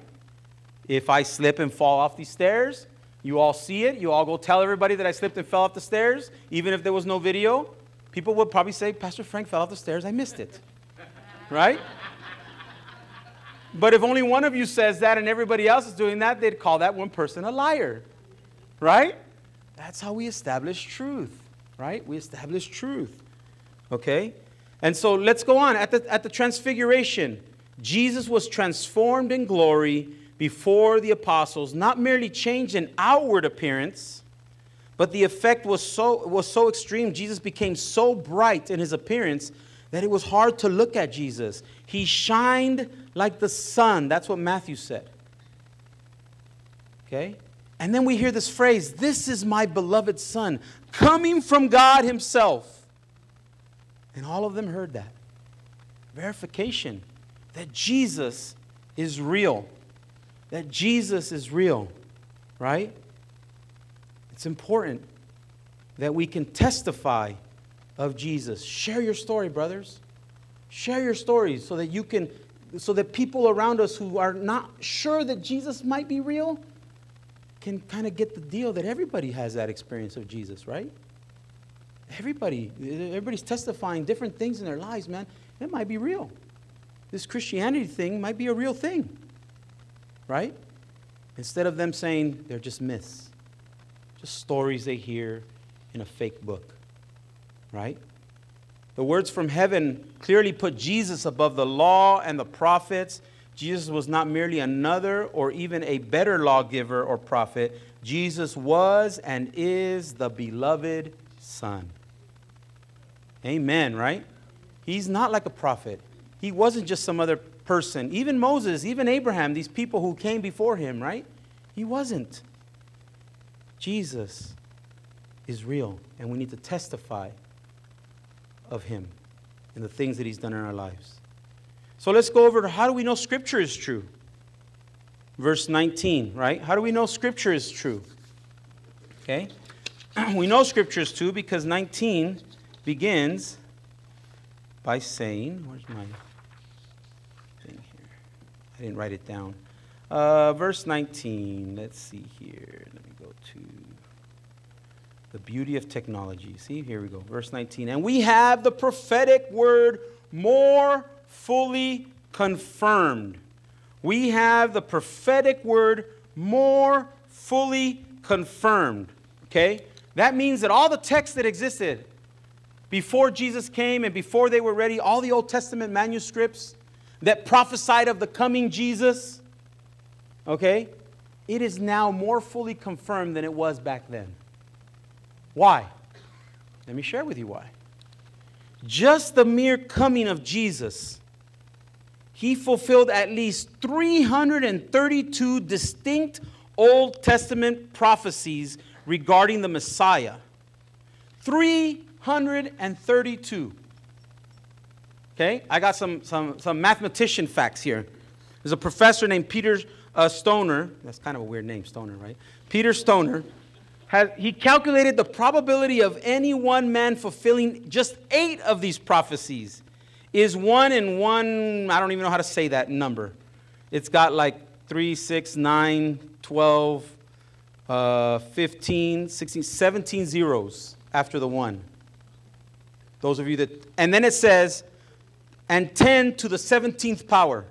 If I slip and fall off these stairs, you all see it. You all go tell everybody that I slipped and fell off the stairs, even if there was no video. People would probably say, Pastor Frank fell off the stairs. I missed it. right? But if only one of you says that and everybody else is doing that, they'd call that one person a liar. Right? That's how we establish truth. Right? We establish truth. Okay? And so let's go on. At the, at the transfiguration, Jesus was transformed in glory before the apostles, not merely changed in outward appearance, but the effect was so, was so extreme. Jesus became so bright in his appearance that it was hard to look at Jesus. He shined like the sun. That's what Matthew said. Okay? And then we hear this phrase, This is my beloved Son, coming from God Himself. And all of them heard that. Verification that Jesus is real. That Jesus is real, right? It's important that we can testify of Jesus. Share your story, brothers. Share your stories so that you can so that people around us who are not sure that Jesus might be real can kind of get the deal that everybody has that experience of Jesus, right? Everybody, everybody's testifying different things in their lives, man. It might be real. This Christianity thing might be a real thing, right? Instead of them saying they're just myths, just stories they hear in a fake book right? The words from heaven clearly put Jesus above the law and the prophets. Jesus was not merely another or even a better lawgiver or prophet. Jesus was and is the beloved Son. Amen, right? He's not like a prophet. He wasn't just some other person. Even Moses, even Abraham, these people who came before him, right? He wasn't. Jesus is real, and we need to testify of Him and the things that He's done in our lives. So let's go over to how do we know Scripture is true? Verse 19, right? How do we know Scripture is true? Okay? we know Scripture is true because 19 begins by saying, where's my thing here? I didn't write it down. Uh, verse 19, let's see here. Let me go to the beauty of technology. See, here we go. Verse 19. And we have the prophetic word more fully confirmed. We have the prophetic word more fully confirmed. Okay? That means that all the texts that existed before Jesus came and before they were ready, all the Old Testament manuscripts that prophesied of the coming Jesus, okay, it is now more fully confirmed than it was back then. Why? Let me share with you why. Just the mere coming of Jesus, he fulfilled at least 332 distinct Old Testament prophecies regarding the Messiah. 332. Okay, I got some, some, some mathematician facts here. There's a professor named Peter uh, Stoner. That's kind of a weird name, Stoner, right? Peter Stoner has, he calculated the probability of any one man fulfilling just eight of these prophecies is one in one, I don't even know how to say that number. It's got like 3, 6, 9, 12, uh, 15, 16, 17 zeros after the one. Those of you that, and then it says, and 10 to the 17th power.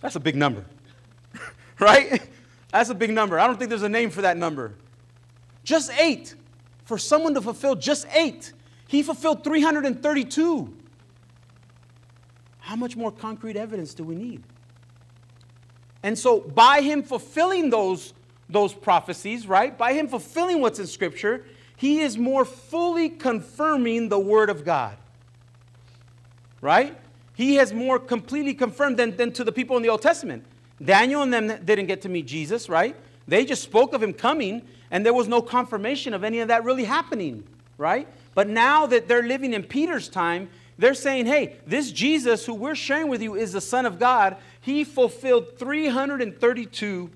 That's a big number, right? That's a big number. I don't think there's a name for that number. Just eight. For someone to fulfill just eight, he fulfilled 332. How much more concrete evidence do we need? And so, by him fulfilling those, those prophecies, right? By him fulfilling what's in Scripture, he is more fully confirming the Word of God. Right? He has more completely confirmed than, than to the people in the Old Testament. Daniel and them didn't get to meet Jesus, right? They just spoke of him coming, and there was no confirmation of any of that really happening, right? But now that they're living in Peter's time, they're saying, hey, this Jesus who we're sharing with you is the Son of God. He fulfilled 332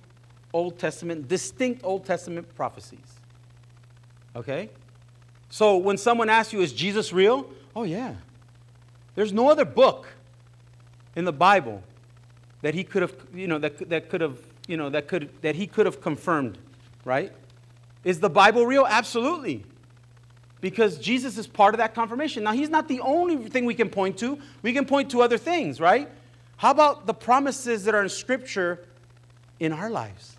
Old Testament, distinct Old Testament prophecies. Okay? So when someone asks you, is Jesus real? Oh, yeah. There's no other book in the Bible that he could have, you know, that, that could have, you know, that could, that he could have confirmed, right? Is the Bible real? Absolutely. Because Jesus is part of that confirmation. Now, he's not the only thing we can point to. We can point to other things, right? How about the promises that are in Scripture in our lives?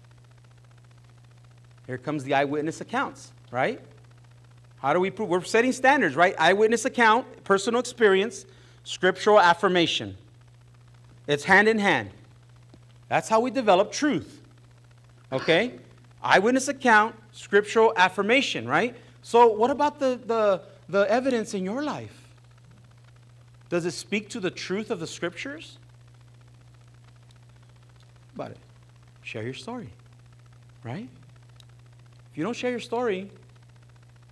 Here comes the eyewitness accounts, right? How do we prove? We're setting standards, right? Eyewitness account, personal experience, scriptural affirmation. It's hand in hand. That's how we develop truth. Okay? Eyewitness account, scriptural affirmation, right? So, what about the, the, the evidence in your life? Does it speak to the truth of the scriptures? About it. Share your story, right? If you don't share your story,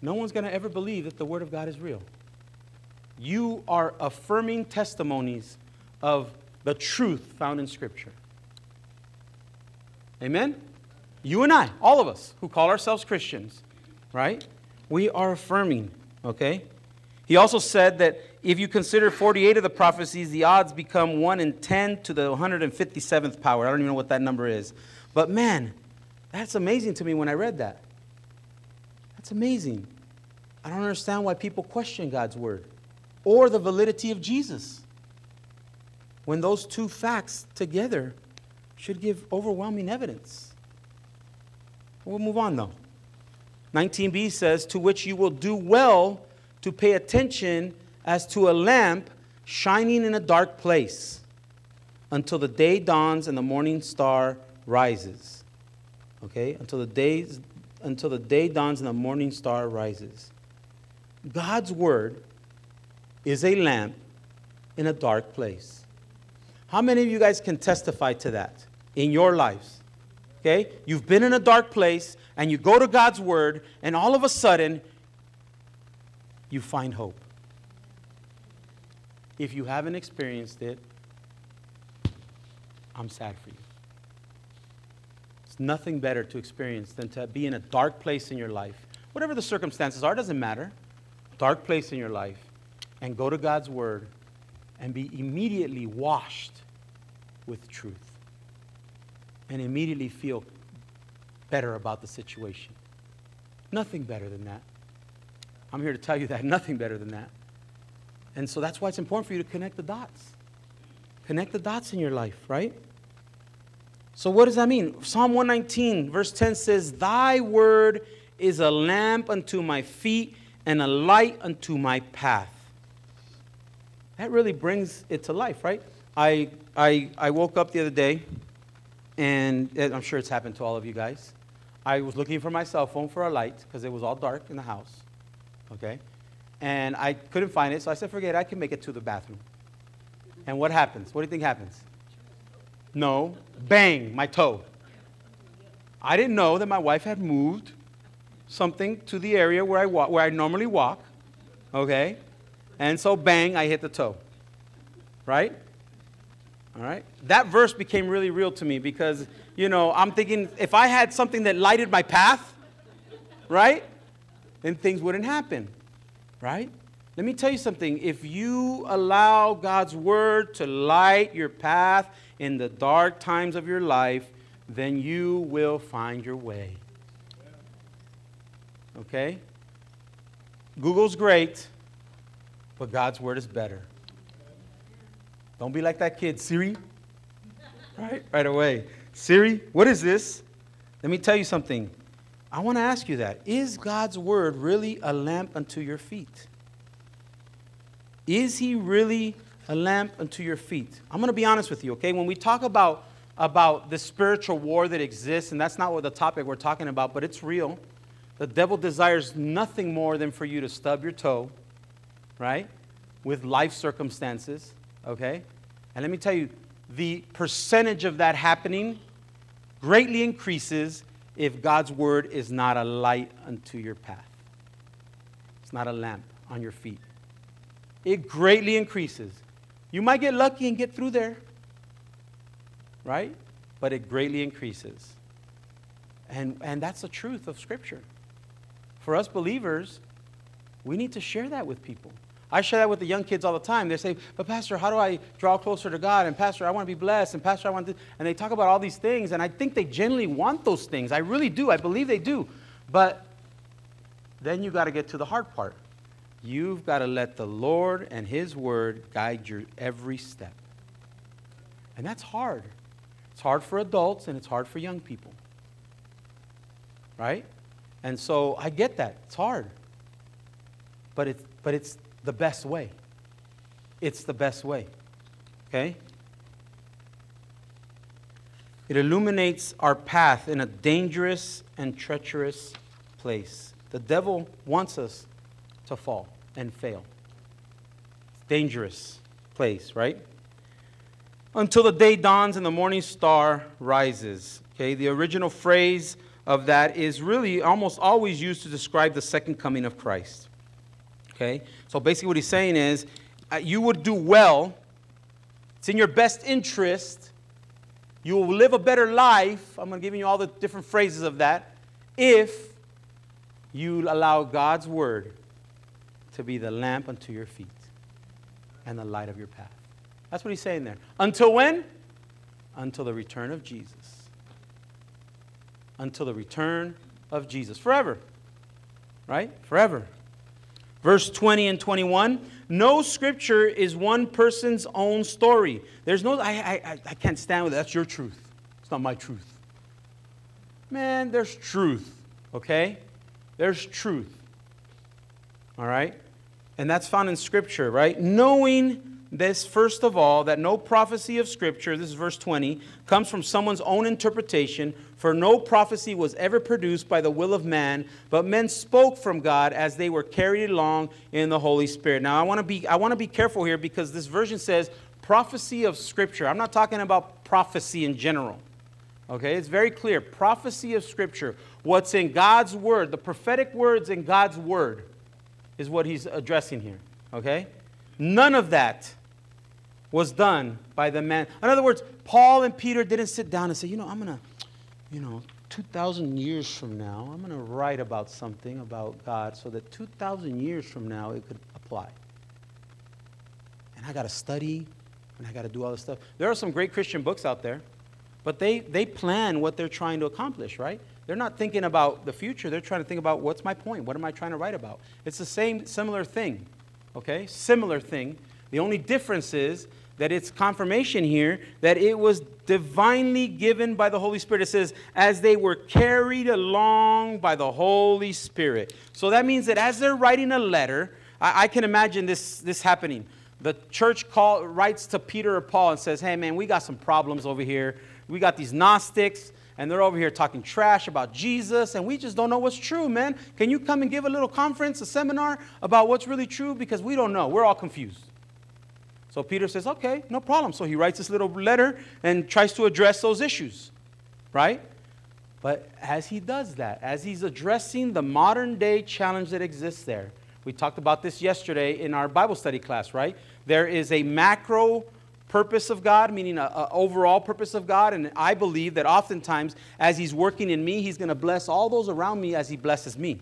no one's going to ever believe that the Word of God is real. You are affirming testimonies of the truth found in Scripture. Amen? You and I, all of us who call ourselves Christians, right? We are affirming, okay? He also said that if you consider 48 of the prophecies, the odds become 1 in 10 to the 157th power. I don't even know what that number is. But man, that's amazing to me when I read that. That's amazing. I don't understand why people question God's word or the validity of Jesus when those two facts together should give overwhelming evidence. We'll move on though. 19b says, To which you will do well to pay attention as to a lamp shining in a dark place until the day dawns and the morning star rises. Okay? Until the day, until the day dawns and the morning star rises. God's word is a lamp in a dark place. How many of you guys can testify to that in your lives? Okay? You've been in a dark place and you go to God's word and all of a sudden you find hope. If you haven't experienced it, I'm sad for you. It's nothing better to experience than to be in a dark place in your life. Whatever the circumstances are, doesn't matter. Dark place in your life. And go to God's word and be immediately washed with truth and immediately feel better about the situation. Nothing better than that. I'm here to tell you that. Nothing better than that. And so that's why it's important for you to connect the dots. Connect the dots in your life, right? So, what does that mean? Psalm 119, verse 10 says, Thy word is a lamp unto my feet and a light unto my path. That really brings it to life, right? I, I, I woke up the other day, and I'm sure it's happened to all of you guys. I was looking for my cell phone for a light because it was all dark in the house. Okay? And I couldn't find it, so I said, forget it, I can make it to the bathroom. And what happens? What do you think happens? No. Bang, my toe. I didn't know that my wife had moved something to the area where I, walk, where I normally walk. Okay? And so, bang, I hit the toe. Right? All right? That verse became really real to me because, you know, I'm thinking if I had something that lighted my path, right, then things wouldn't happen, right? Let me tell you something. If you allow God's word to light your path in the dark times of your life, then you will find your way. Okay? Google's great, but God's word is better. Don't be like that kid, Siri. Right? Right away. Siri, what is this? Let me tell you something. I want to ask you that. Is God's word really a lamp unto your feet? Is he really a lamp unto your feet? I'm going to be honest with you, okay? When we talk about about the spiritual war that exists, and that's not what the topic we're talking about, but it's real. The devil desires nothing more than for you to stub your toe, right? With life circumstances, okay? And let me tell you, the percentage of that happening greatly increases if God's word is not a light unto your path. It's not a lamp on your feet. It greatly increases. You might get lucky and get through there right? But it greatly increases. And, and that's the truth of Scripture. For us believers, we need to share that with people. I share that with the young kids all the time. They say, But, Pastor, how do I draw closer to God? And, Pastor, I want to be blessed. And, Pastor, I want to. And they talk about all these things. And I think they genuinely want those things. I really do. I believe they do. But then you got to get to the hard part. You've got to let the Lord and His Word guide your every step. And that's hard. It's hard for adults and it's hard for young people. Right? And so I get that. It's hard. But it's, but it's the best way. It's the best way. Okay? It illuminates our path in a dangerous and treacherous place. The devil wants us to fall and fail. Dangerous place, right? until the day dawns and the morning star rises. Okay, the original phrase of that is really almost always used to describe the second coming of Christ. Okay, so basically what he's saying is uh, you would do well, it's in your best interest, you will live a better life. I'm going to give you all the different phrases of that if you allow God's word to be the lamp unto your feet and the light of your path. That's what he's saying there. Until when? Until the return of Jesus. Until the return of Jesus. Forever. Right? Forever. Verse 20 and 21 No scripture is one person's own story. There's no, I, I, I can't stand with it. That's your truth. It's not my truth. Man, there's truth, okay? There's truth. All right? And that's found in scripture, right? Knowing this, first of all, that no prophecy of Scripture, this is verse 20, comes from someone's own interpretation, for no prophecy was ever produced by the will of man, but men spoke from God as they were carried along in the Holy Spirit. Now, I want to be, I want to be careful here because this version says prophecy of Scripture. I'm not talking about prophecy in general. Okay, it's very clear. Prophecy of Scripture. What's in God's Word, the prophetic words in God's Word, is what he's addressing here. Okay? None of that was done by the man. In other words, Paul and Peter didn't sit down and say, you know, I'm going to, you know, 2,000 years from now, I'm going to write about something about God so that 2,000 years from now it could apply. And I got to study and I got to do all this stuff. There are some great Christian books out there, but they, they plan what they're trying to accomplish, right? They're not thinking about the future. They're trying to think about what's my point? What am I trying to write about? It's the same, similar thing, okay? Similar thing. The only difference is that it's confirmation here that it was divinely given by the Holy Spirit. It says, as they were carried along by the Holy Spirit. So that means that as they're writing a letter, I, I can imagine this, this happening. The church call, writes to Peter or Paul and says, hey man, we got some problems over here. We got these Gnostics, and they're over here talking trash about Jesus, and we just don't know what's true, man. Can you come and give a little conference, a seminar about what's really true? Because we don't know. We're all confused. So Peter says, okay, no problem. So he writes this little letter and tries to address those issues, right? But as he does that, as he's addressing the modern day challenge that exists there, we talked about this yesterday in our Bible study class, right? There is a macro purpose of God, meaning an overall purpose of God. And I believe that oftentimes, as He's working in me, He's going to bless all those around me as He blesses me.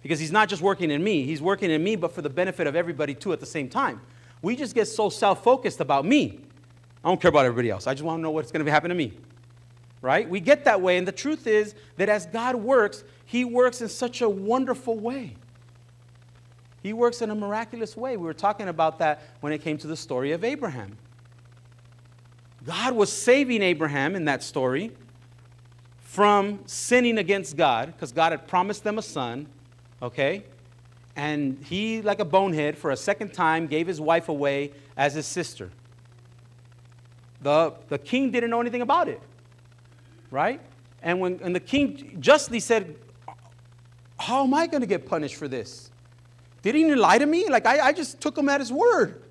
Because He's not just working in me, He's working in me, but for the benefit of everybody too at the same time. We just get so self focused about me. I don't care about everybody else. I just want to know what's going to happen to me. Right? We get that way. And the truth is that as God works, He works in such a wonderful way. He works in a miraculous way. We were talking about that when it came to the story of Abraham. God was saving Abraham in that story from sinning against God because God had promised them a son, okay? And he, like a bonehead, for a second time gave his wife away as his sister. The, the king didn't know anything about it, right? And when and the king justly said, How am I going to get punished for this? Did he lie to me? Like, I, I just took him at his word.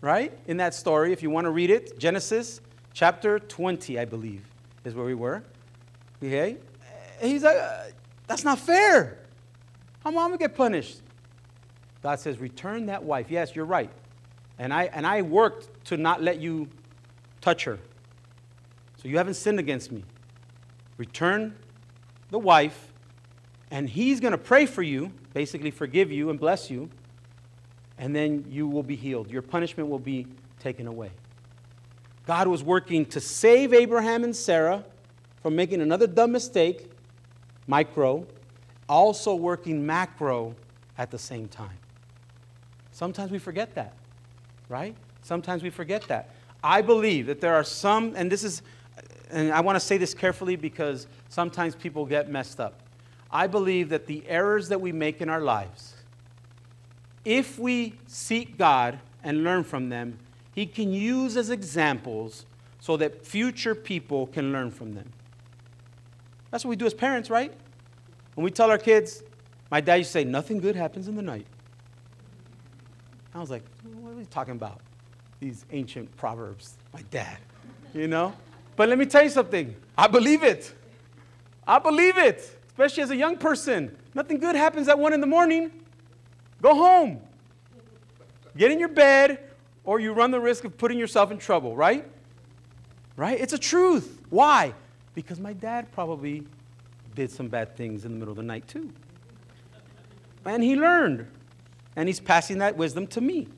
Right? In that story, if you want to read it, Genesis chapter 20, I believe, is where we were. Okay? He's like, uh, that's not fair. How am I going to get punished? God says, return that wife. Yes, you're right. And I, and I worked to not let you touch her. So you haven't sinned against me. Return the wife, and he's going to pray for you basically forgive you and bless you, and then you will be healed. Your punishment will be taken away. God was working to save Abraham and Sarah from making another dumb mistake, micro, also working macro at the same time. Sometimes we forget that, right? Sometimes we forget that. I believe that there are some, and this is, and I want to say this carefully because sometimes people get messed up. I believe that the errors that we make in our lives, if we seek God and learn from them, He can use as examples so that future people can learn from them. That's what we do as parents, right? When we tell our kids, my dad used to say, nothing good happens in the night. I was like, what are we talking about? These ancient proverbs. My dad, you know? But let me tell you something. I believe it. I believe it especially as a young person. Nothing good happens at 1 in the morning. Go home. Get in your bed, or you run the risk of putting yourself in trouble, right? Right? It's a truth. Why? Because my dad probably did some bad things in the middle of the night, too. And he learned. And he's passing that wisdom to me.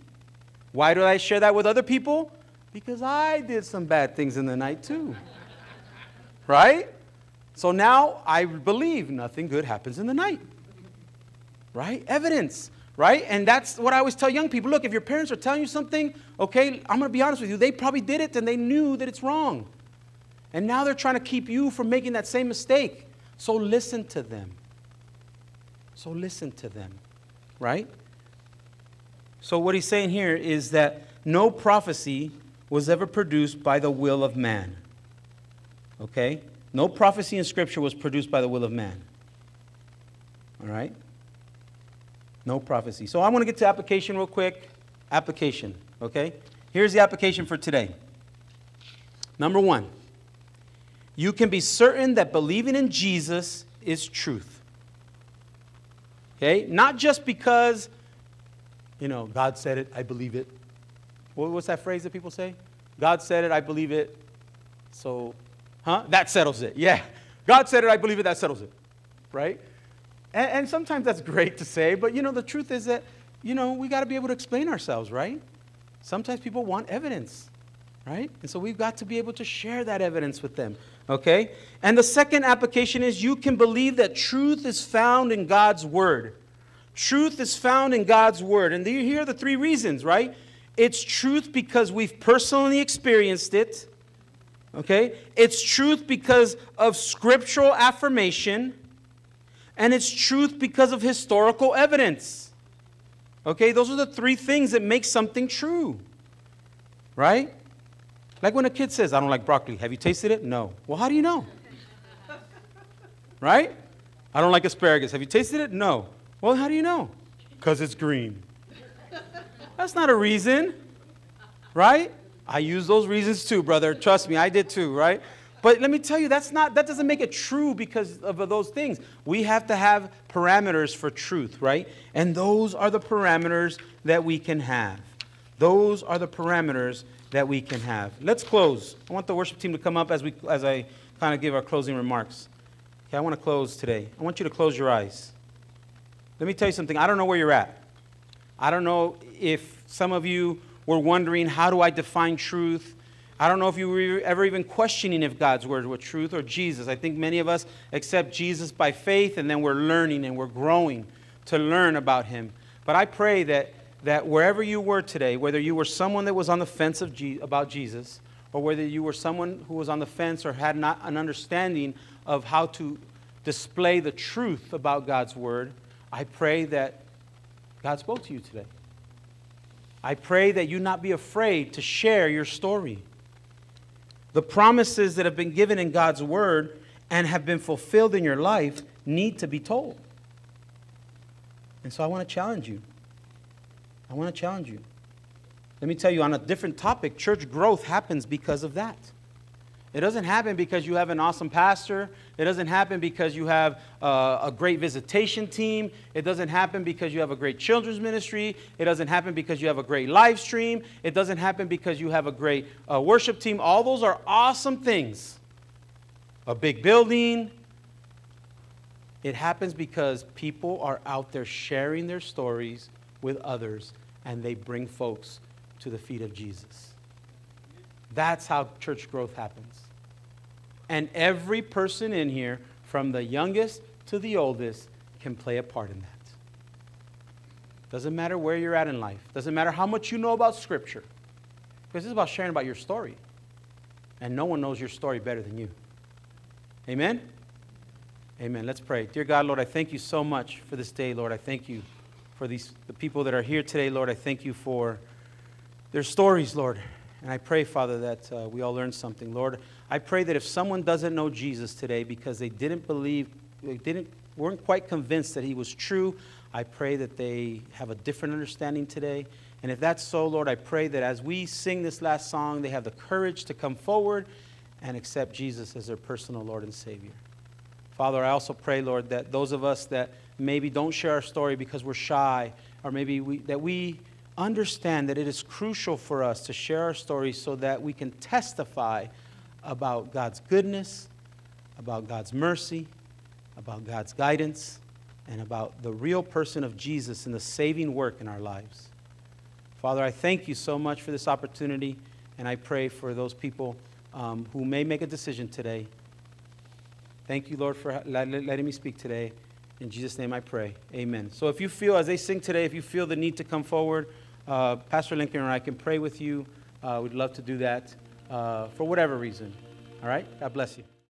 Why do I share that with other people? Because I did some bad things in the night, too. right? So now I believe nothing good happens in the night. Right? Evidence. Right? And that's what I always tell young people. Look, if your parents are telling you something, okay, I'm going to be honest with you. They probably did it and they knew that it's wrong. And now they're trying to keep you from making that same mistake. So listen to them. So listen to them. Right? So what he's saying here is that no prophecy was ever produced by the will of man. Okay? No prophecy in Scripture was produced by the will of man. All right? No prophecy. So I want to get to application real quick. Application, okay? Here's the application for today. Number one, you can be certain that believing in Jesus is truth. Okay? Not just because, you know, God said it, I believe it. What's that phrase that people say? God said it, I believe it, so Huh? That settles it. Yeah. God said it, I believe it, that settles it. Right? And, and sometimes that's great to say, but you know, the truth is that, you know, we got to be able to explain ourselves, right? Sometimes people want evidence, right? And so we've got to be able to share that evidence with them, okay? And the second application is you can believe that truth is found in God's Word. Truth is found in God's Word. And here are the three reasons, right? It's truth because we've personally experienced it. Okay? It's truth because of scriptural affirmation, and it's truth because of historical evidence. Okay? Those are the three things that make something true. Right? Like when a kid says, I don't like broccoli. Have you tasted it? No. Well, how do you know? right? I don't like asparagus. Have you tasted it? No. Well, how do you know? Because it's green. That's not a reason. Right? I use those reasons too, brother. Trust me, I did too, right? But let me tell you, that's not, that doesn't make it true because of those things. We have to have parameters for truth, right? And those are the parameters that we can have. Those are the parameters that we can have. Let's close. I want the worship team to come up as, we, as I kind of give our closing remarks. Okay, I want to close today. I want you to close your eyes. Let me tell you something. I don't know where you're at. I don't know if some of you were wondering, how do I define truth? I don't know if you were ever even questioning if God's word was truth or Jesus. I think many of us accept Jesus by faith and then we're learning and we're growing to learn about him. But I pray that, that wherever you were today, whether you were someone that was on the fence of Je- about Jesus, or whether you were someone who was on the fence or had not an understanding of how to display the truth about God's word, I pray that God spoke to you today. I pray that you not be afraid to share your story. The promises that have been given in God's word and have been fulfilled in your life need to be told. And so I want to challenge you. I want to challenge you. Let me tell you on a different topic church growth happens because of that. It doesn't happen because you have an awesome pastor. It doesn't happen because you have uh, a great visitation team. It doesn't happen because you have a great children's ministry. It doesn't happen because you have a great live stream. It doesn't happen because you have a great uh, worship team. All those are awesome things. A big building. It happens because people are out there sharing their stories with others and they bring folks to the feet of Jesus. That's how church growth happens. And every person in here, from the youngest to the oldest, can play a part in that. Doesn't matter where you're at in life, doesn't matter how much you know about Scripture, because it's about sharing about your story. And no one knows your story better than you. Amen? Amen. Let's pray. Dear God, Lord, I thank you so much for this day, Lord. I thank you for these the people that are here today, Lord. I thank you for their stories, Lord. And I pray, Father, that uh, we all learn something. Lord, I pray that if someone doesn't know Jesus today because they didn't believe, they didn't, weren't quite convinced that he was true, I pray that they have a different understanding today. And if that's so, Lord, I pray that as we sing this last song, they have the courage to come forward and accept Jesus as their personal Lord and Savior. Father, I also pray, Lord, that those of us that maybe don't share our story because we're shy, or maybe we, that we understand that it is crucial for us to share our story so that we can testify about God's goodness, about God's mercy, about God's guidance, and about the real person of Jesus and the saving work in our lives. Father, I thank you so much for this opportunity, and I pray for those people um, who may make a decision today. Thank you, Lord, for letting me speak today. In Jesus' name I pray. Amen. So if you feel, as they sing today, if you feel the need to come forward, uh, Pastor Lincoln and I can pray with you. Uh, we'd love to do that uh, for whatever reason. All right? God bless you.